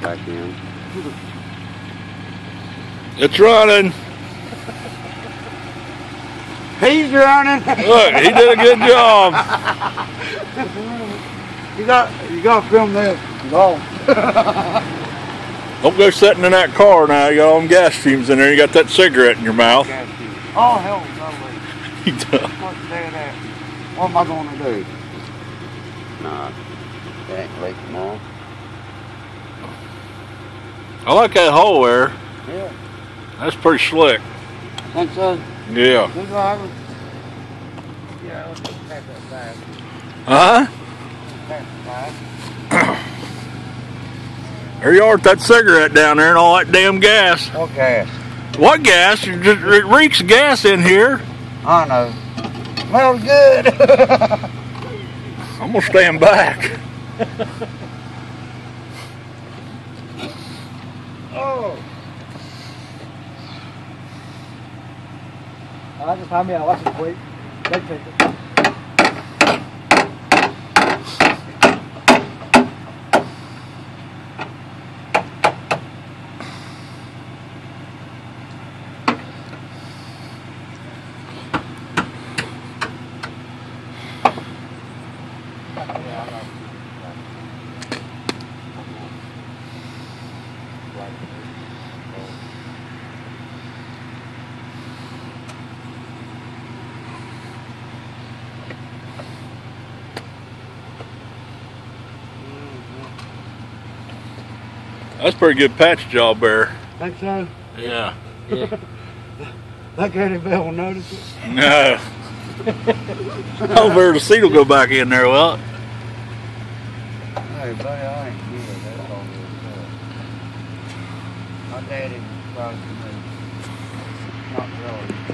back in. It's running. He's running. Look, he did a good job. you got you got to film this. Go. Don't go sitting in that car now. You got all them gas fumes in there. You got that cigarette in your mouth. Oh hell no! He does. What's that at? What am I going to do? Nah, that ain't leak them all. I like that hole there. Yeah. That's pretty slick. Think so? Uh, yeah. Good driver. Yeah, let's just pass that side. Huh? Pass the side. There you are with that cigarette down there and all that damn gas. What gas? What gas? You just, it reeks gas in here. I know. Smells good. I'm gonna stand back. oh. I just hand me a license plate. They take it. That's a pretty good patch job there. Think so? Yeah. That Katie Bell will notice it. No. Over the seat will go back in there. Well, Hey, buddy, I ain't good. That's all is. Daddy probably knew. Not really.